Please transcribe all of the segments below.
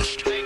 podcast.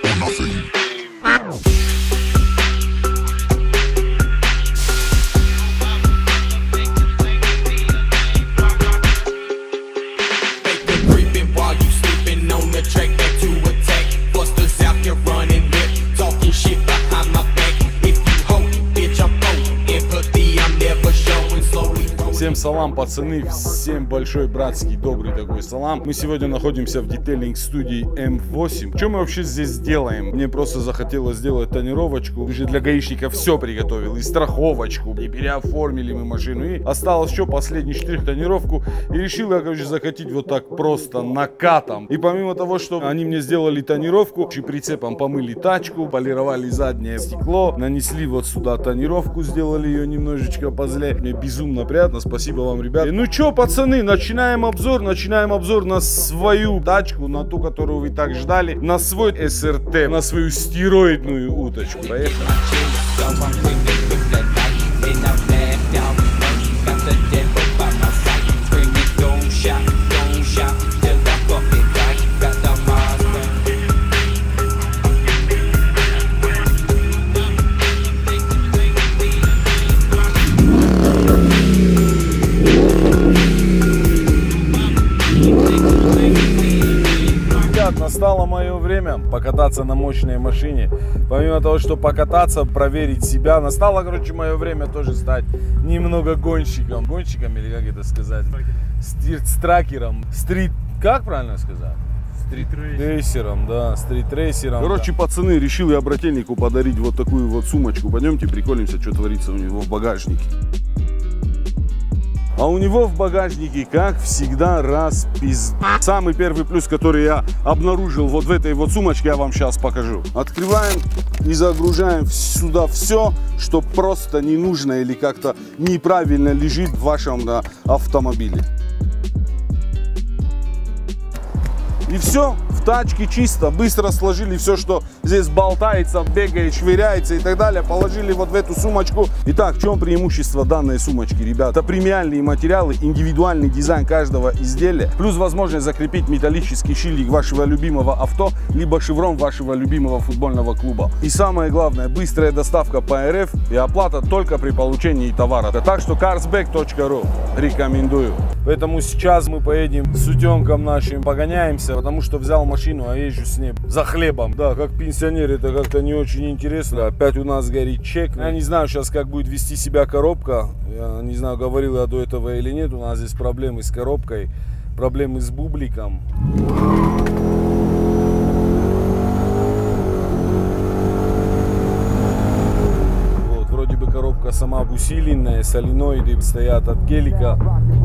Всем салам, пацаны, всем большой братский, добрый такой салам. Мы сегодня находимся в детейлинг студии М8. Что мы вообще здесь делаем? Мне просто захотелось сделать тонировочку. Уже для гаишника все приготовил, и страховочку, и переоформили мы машину. И осталось еще последний штрих тонировку. И решил я, короче, закатить вот так просто накатом. И помимо того, что они мне сделали тонировку, и прицепом помыли тачку, полировали заднее стекло, нанесли вот сюда тонировку, сделали ее немножечко позле. Мне безумно приятно, спасибо вам, ребят. Ну чё, пацаны, начинаем обзор, начинаем обзор на свою тачку, на ту, которую вы так ждали, на свой СРТ, на свою стероидную уточку. Поехали. Время покататься на мощной машине. Помимо того, что покататься, проверить себя, настало, короче, мое время тоже стать немного гонщиком. Гонщиком или как это сказать? Стрит тракером. Стрит... Как правильно сказать? Стрит-рейсером, да, стрит-рейсером. Короче, пацаны, решил я брательнику подарить вот такую вот сумочку. Пойдемте приколимся, что творится у него в багажнике. А у него в багажнике, как всегда, раз пиз... Самый первый плюс, который я обнаружил вот в этой вот сумочке, я вам сейчас покажу. Открываем и загружаем сюда все, что просто не нужно или как-то неправильно лежит в вашем да, автомобиле. И все, тачке чисто, быстро сложили все, что здесь болтается, бегает, швыряется и так далее, положили вот в эту сумочку. Итак, в чем преимущество данной сумочки, ребята? Премиальные материалы, индивидуальный дизайн каждого изделия, плюс возможность закрепить металлический шильдик вашего любимого авто, либо шеврон вашего любимого футбольного клуба. И самое главное, быстрая доставка по РФ и оплата только при получении товара. Так что carsback.ru рекомендую. Поэтому сейчас мы поедем с утенком нашим, погоняемся, потому что взял машину, а езжу с ней за хлебом. Да, как пенсионер это как-то не очень интересно. Опять у нас горит чек. Я не знаю сейчас, как будет вести себя коробка. Я не знаю, говорил я до этого или нет. У нас здесь проблемы с коробкой, проблемы с бубликом. Вот, вроде сама усиленная, соленоиды стоят от гелика.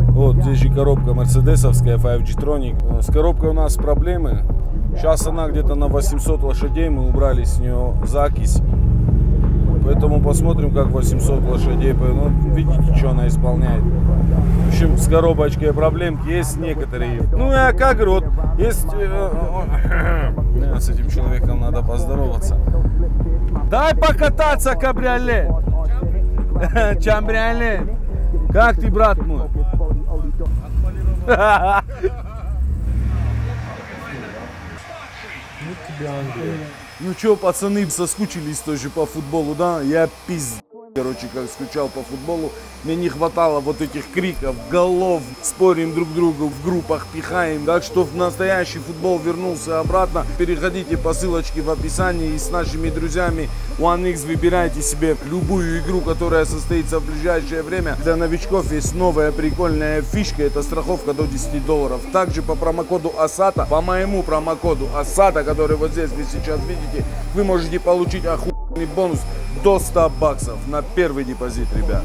Вот, здесь же коробка мерседесовская 5G Tronic. С коробкой у нас проблемы. Сейчас она где-то на 800 лошадей, мы убрали с нее закись. Поэтому посмотрим, как 800 лошадей. Ну, видите, что она исполняет. В общем, с коробочкой проблемки есть некоторые. Ну, я как вот есть... э, э, С этим человеком надо поздороваться. Дай покататься, кабриолет. Чамбриолет. Как ты, брат мой? Ну чё, пацаны, соскучились тоже по футболу, да? Я пиздец. Короче, как скучал по футболу, мне не хватало вот этих криков, голов, спорим друг другу, в группах пихаем. Так что в настоящий футбол вернулся обратно. Переходите по ссылочке в описании и с нашими друзьями OneX выбирайте себе любую игру, которая состоится в ближайшее время. Для новичков есть новая прикольная фишка, это страховка до 10 долларов. Также по промокоду ASATA, по моему промокоду ASATA, который вот здесь вы сейчас видите, вы можете получить охуенный бонус до 100 баксов на первый депозит, ребят.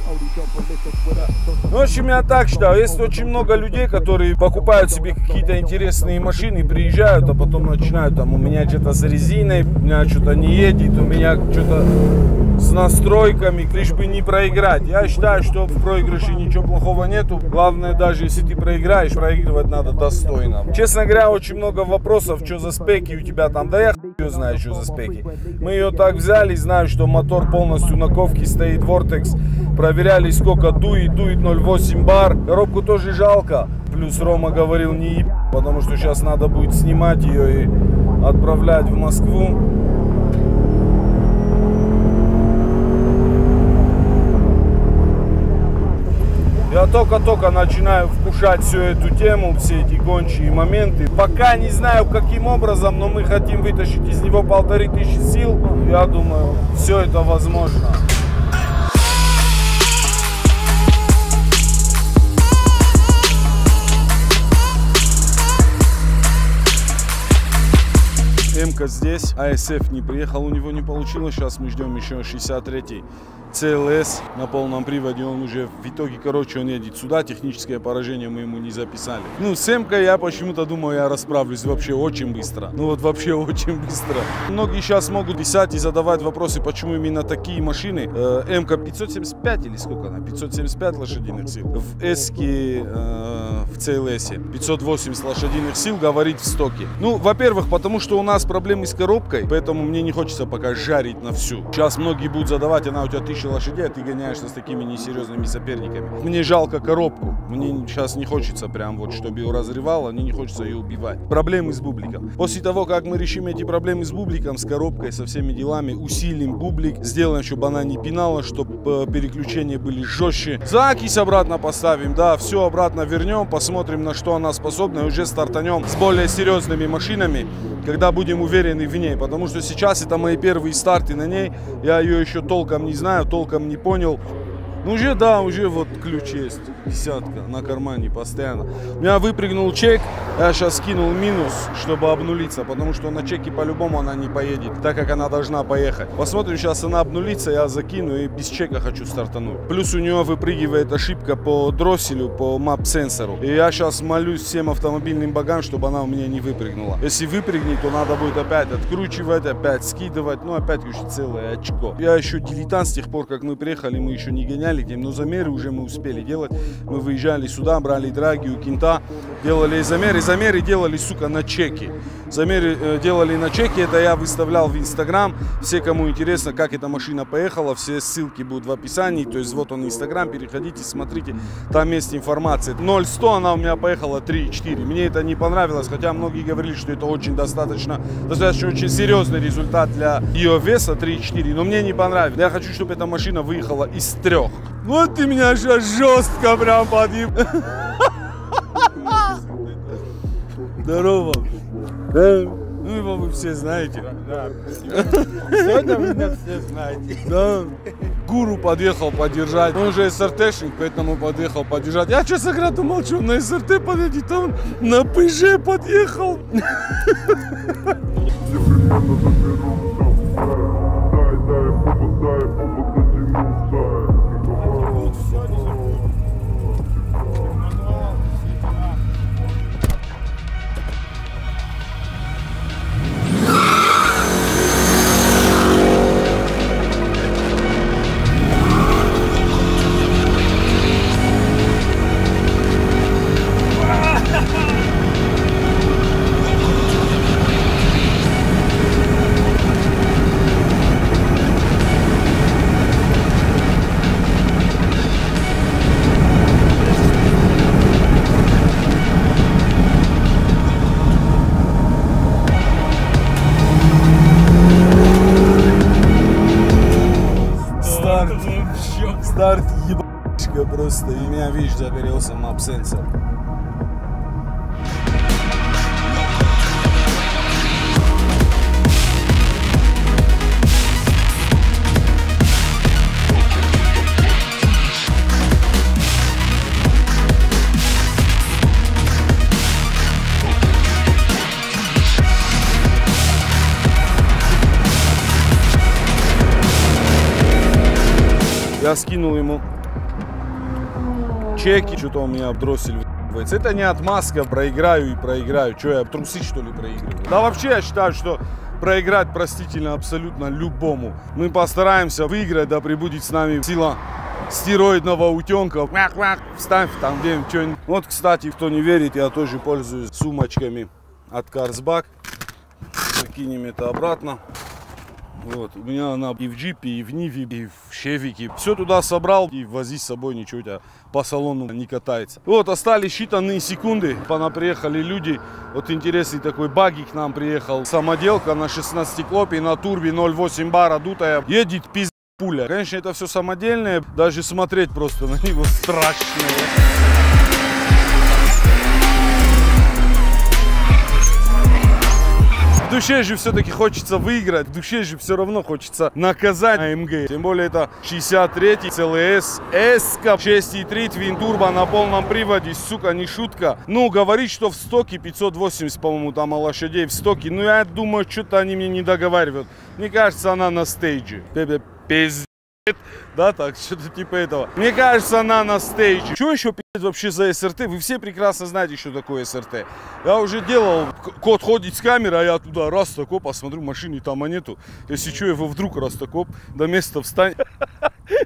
В общем, я так считаю, есть очень много людей, которые покупают себе какие-то интересные машины, приезжают, а потом начинают там, у меня что-то с резиной, у меня что-то не едет, у меня что-то с настройками, лишь бы не проиграть. Я считаю, что в проигрыше ничего плохого нету. Главное, даже если ты проиграешь, проигрывать надо достойно. Честно говоря, очень много вопросов, что за спеки у тебя там. Да я хуй знаю, что за спеки. Мы ее так взяли, знаю, что мотор полностью на ковке стоит Vortex. Проверяли, сколько дует, дует 0,8 бар. Коробку тоже жалко. Плюс Рома говорил, не еб, потому что сейчас надо будет снимать ее и отправлять в Москву. Я только-только начинаю вкушать всю эту тему, все эти гончие моменты. Пока не знаю каким образом, но мы хотим вытащить из него полторы тысячи сил. Я думаю, все это возможно. МК здесь, АСФ не приехал, у него не получилось. Сейчас мы ждем еще 63-й CLS на полном приводе. Он уже в итоге, короче, он едет сюда. Техническое поражение мы ему не записали. Ну, с МК я почему-то думаю, я расправлюсь вообще очень быстро. Ну вот вообще очень быстро. Многие сейчас могут писать и задавать вопросы, почему именно такие машины. Э, МК 575 или сколько она? 575 лошадиных сил. В Эске, э, в CLS 580 лошадиных сил говорит в стоке. Ну, во-первых, потому что у нас проблемы с коробкой, поэтому мне не хочется пока жарить на всю. Сейчас многие будут задавать, она у тебя 1000 лошадей, а ты гоняешься с такими несерьезными соперниками. Мне жалко коробку. Мне сейчас не хочется прям вот, чтобы ее разрывало, мне не хочется ее убивать. Проблемы с бубликом. После того, как мы решим эти проблемы с бубликом, с коробкой, со всеми делами, усилим бублик, сделаем, чтобы она не пинала, чтобы переключения были жестче. Закись обратно поставим, да, все обратно вернем, посмотрим, на что она способна, и уже стартанем с более серьезными машинами, когда будем уверены в ней. Потому что сейчас это мои первые старты на ней, я ее еще толком не знаю, толком не понял. Ну уже, да, уже вот ключ есть, десятка на кармане постоянно. У меня выпрыгнул чек, я сейчас скинул минус, чтобы обнулиться, потому что на чеке по-любому она не поедет, так как она должна поехать. Посмотрим, сейчас она обнулится, я закину и без чека хочу стартануть. Плюс у нее выпрыгивает ошибка по дросселю, по мап-сенсору. И я сейчас молюсь всем автомобильным богам, чтобы она у меня не выпрыгнула. Если выпрыгнет, то надо будет опять откручивать, опять скидывать, ну опять, конечно, целое очко. Я еще дилетант с тех пор, как мы приехали, мы еще не гоняли гоняли, но замеры уже мы успели делать. Мы выезжали сюда, брали драги у кента, делали замеры. Замеры делали, сука, на чеки. Замеры э, делали на чеки, это я выставлял в Инстаграм. Все, кому интересно, как эта машина поехала, все ссылки будут в описании. То есть вот он Инстаграм, переходите, смотрите, там есть информация. 0-100 она у меня поехала 3,4. Мне это не понравилось, хотя многие говорили, что это очень достаточно, достаточно очень серьезный результат для ее веса 3,4. Но мне не понравилось. Я хочу, чтобы эта машина выехала из трех. Вот ты меня сейчас жестко прям подъеб. Здорово. Ну, его вы все знаете. Да, Сегодня вы меня все знаете. Да. Гуру подъехал поддержать. Он же СРТшник, поэтому подъехал поддержать. Я, честно говоря, думал, что на СРТ подъедет, а он на ПЖ подъехал. absence чеки, что-то он меня обдросили. Это не отмазка, проиграю и проиграю. Что я, трусы что ли проигрываю? Да вообще я считаю, что проиграть простительно абсолютно любому. Мы постараемся выиграть, да прибудет с нами сила стероидного утенка. Вставь там где-нибудь что-нибудь. Вот, кстати, кто не верит, я тоже пользуюсь сумочками от Карсбак. Закинем это обратно. Вот, у меня она и в джипе, и в Ниве, и в чевики. Все туда собрал и вози с собой, ничего у тебя по салону не катается. Вот, остались считанные секунды. Пона приехали люди. Вот интересный такой баги к нам приехал. Самоделка на 16 клопе, на турбе 0,8 бара дутая. Едет пиздец пуля. Конечно, это все самодельное. Даже смотреть просто на него страшно. Душе же все-таки хочется выиграть, в душе же все равно хочется наказать АМГ. Тем более это 63-й CLS S 6.3 Twin Turbo на полном приводе, сука, не шутка. Ну, говорит, что в стоке 580, по-моему, там лошадей в стоке. Ну, я думаю, что-то они мне не договаривают. Мне кажется, она на стейдже. Пиздец. Да, так, что-то типа этого. Мне кажется, она на стейдже. Что еще вообще за СРТ? Вы все прекрасно знаете, что такое СРТ. Я уже делал, кот ходит с камерой, а я туда раз такой посмотрю, машины там а нету. Если что, его вдруг раз такой до места встань.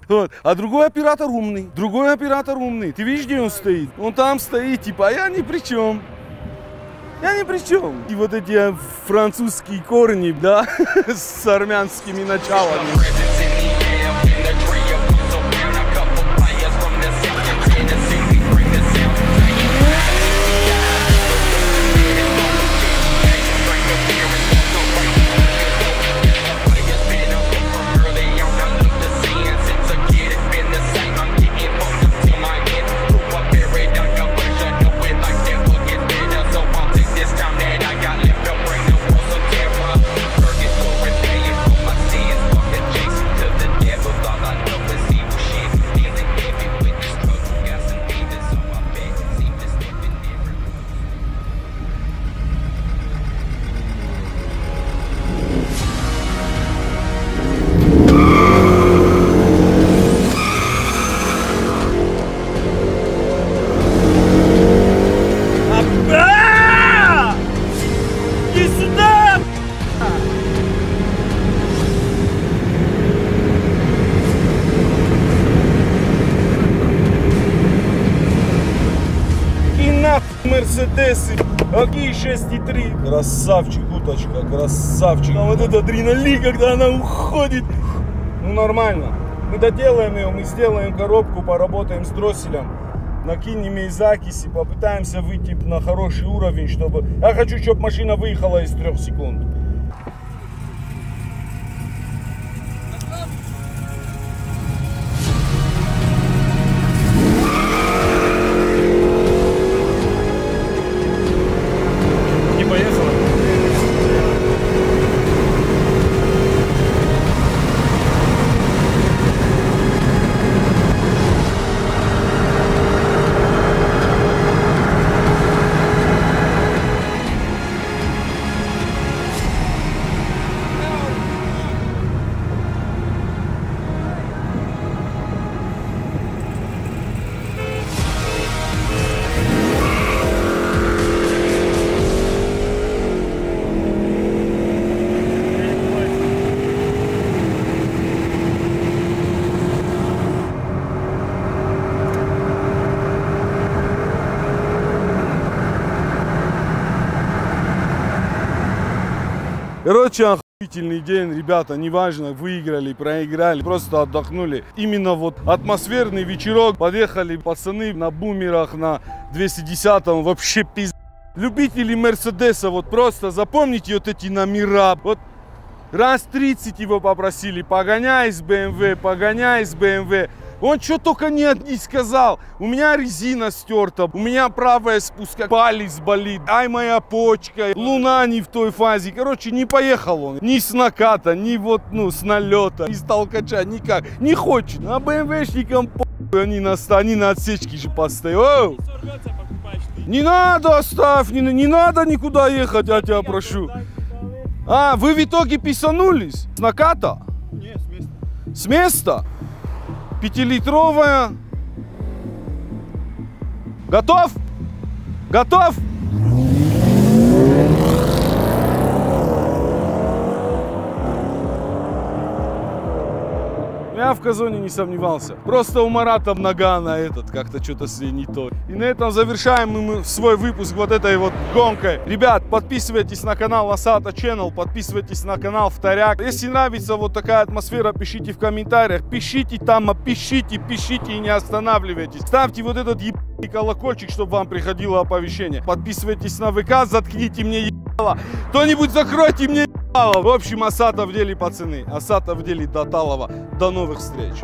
Вот. А другой оператор умный. Другой оператор умный. Ты видишь, где он стоит? Он там стоит, типа, а я ни при чем. Я ни при чем. И вот эти французские корни, да, с армянскими началами. Какие 6,3. Красавчик, уточка, красавчик. А вот это адреналин, когда она уходит. Ну нормально. Мы доделаем ее, мы сделаем коробку, поработаем с дросселем. Накинем ей закиси, попытаемся выйти на хороший уровень, чтобы... Я хочу, чтобы машина выехала из трех секунд. Короче, охуительный день, ребята, неважно, выиграли, проиграли, просто отдохнули. Именно вот атмосферный вечерок, подъехали пацаны на бумерах, на 210-м, вообще пиздец. Любители Мерседеса, вот просто запомните вот эти номера, вот раз 30 его попросили, погоняй с BMW, погоняй с BMW. Он что только не, не сказал. У меня резина стерта, у меня правая спуска, палец болит, ай моя почка, луна не в той фазе. Короче, не поехал он. Ни с наката, ни вот, ну, с налета, ни с толкача, никак. Не хочет. А БМВшникам похуй, они на, они на отсечке же постоят. Не надо, оставь, не, не надо никуда ехать, я тебя прошу. А, вы в итоге писанулись? С наката? Не, с места. С места? Пятилитровая. Готов? Готов? Я в Казоне не сомневался. Просто у Марата Нагана этот как-то что-то с ней не то. И на этом завершаем мы свой выпуск вот этой вот гонкой. Ребят, подписывайтесь на канал Асата Channel, подписывайтесь на канал Вторяк. Если нравится вот такая атмосфера, пишите в комментариях. Пишите там, а пишите, пишите и не останавливайтесь. Ставьте вот этот ебаный колокольчик, чтобы вам приходило оповещение. Подписывайтесь на ВК, заткните мне ебало. Кто-нибудь закройте мне. В общем, Асата в деле, пацаны. Асата в деле Таталова. До новых встреч.